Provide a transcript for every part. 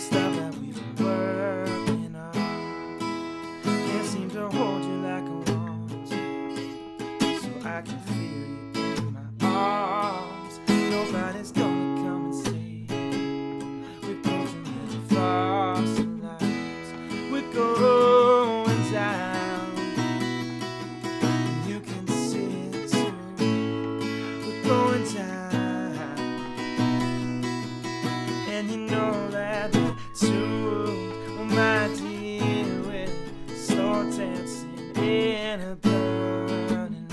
stuff that we've been working on. Can't seem to hold you like I want so I can feel you in my arms. Nobody's gonna come and save you. We're going too far some lives. We're going down. And you can see it too. We're going down. And you know that Oh my dear, dancing in a burning.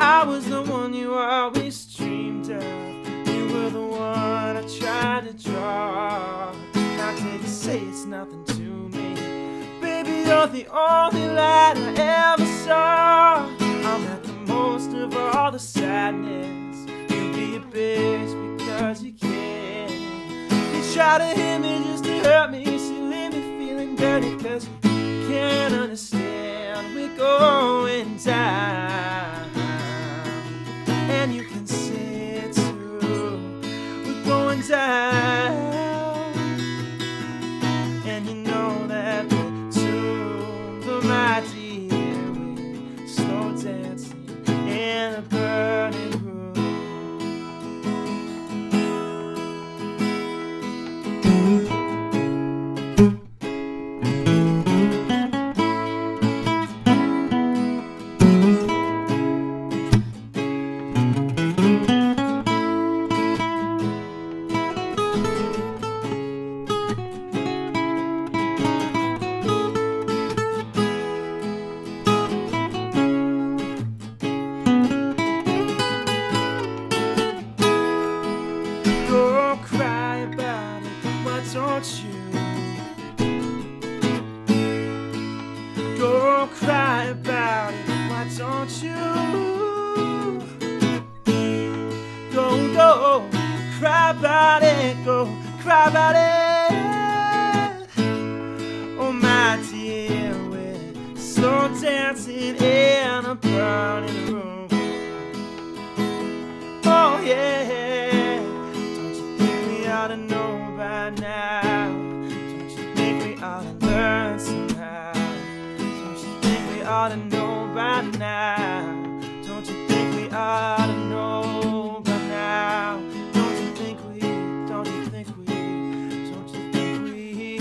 I was the one you always dreamed of. You were the one I tried to draw. Nothing to me? Baby, you're the only light I ever saw. I'm at the most of all the sadness. You be a bitch because you can. You try to hit me just to hurt me. You leave me feeling dirty because you don't you? Go cry about it, why don't you? Go, go, cry about it, go, cry about it. Oh my dear, we're slow dancing ought to know by now? Don't you think we ought to know by now? Don't you think we, don't you think we, don't you think we?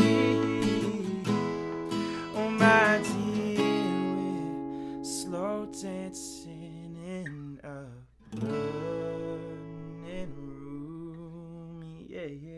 Oh my dear, we're slow dancing in a burning room, yeah, yeah.